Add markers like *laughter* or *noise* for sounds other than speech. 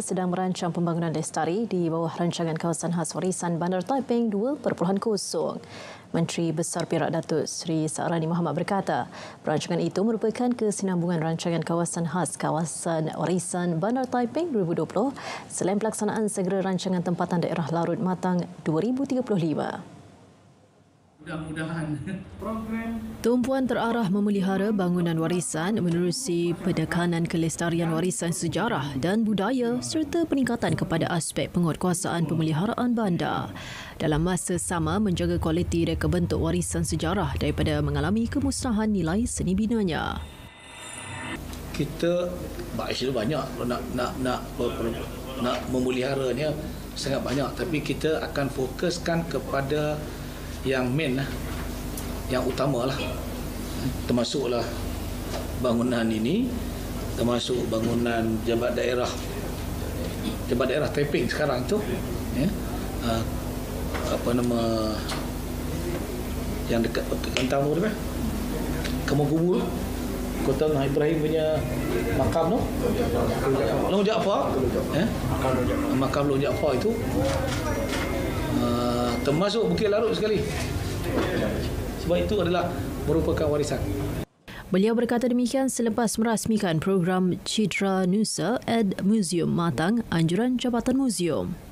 sedang merancang pembangunan lestari di bawah rancangan kawasan khas warisan Bandar Taiping 2.0. Menteri Besar Perak Datuk Seri Saarani Muhammad berkata, perancangan itu merupakan kesinambungan rancangan kawasan khas kawasan warisan Bandar Taiping 2020 selain pelaksanaan segera rancangan tempatan daerah Larut Matang 2035. Mudah-mudahan. *laughs* Program Tumpuan terarah memelihara bangunan warisan menerusi pendekanan kelestarian warisan sejarah dan budaya serta peningkatan kepada aspek penguatkuasaan pemeliharaan bandar. Dalam masa sama menjaga kualiti reka bentuk warisan sejarah daripada mengalami kemusnahan nilai seni binanya. Kita actually banyak nak nak nak nak memeliharanya sangat banyak. Tapi kita akan fokuskan kepada yang main lah. Yang utama lah. Termasuklah bangunan ini termasuk bangunan jabat daerah. Jabat daerah Taiping sekarang tu ya. Uh, apa nama yang dekat kentang tu kan kamu kubur Kota Nah Ibrahim punya makam tu. Long Jaafar ya. Makam Long Jaafar itu uh, termasuk Bukit Larut sekali. Sebab itu adalah merupakan warisan. Beliau berkata demikian selepas merasmikan program Citra Nusa at Museum Matang, Anjuran Jabatan Museum.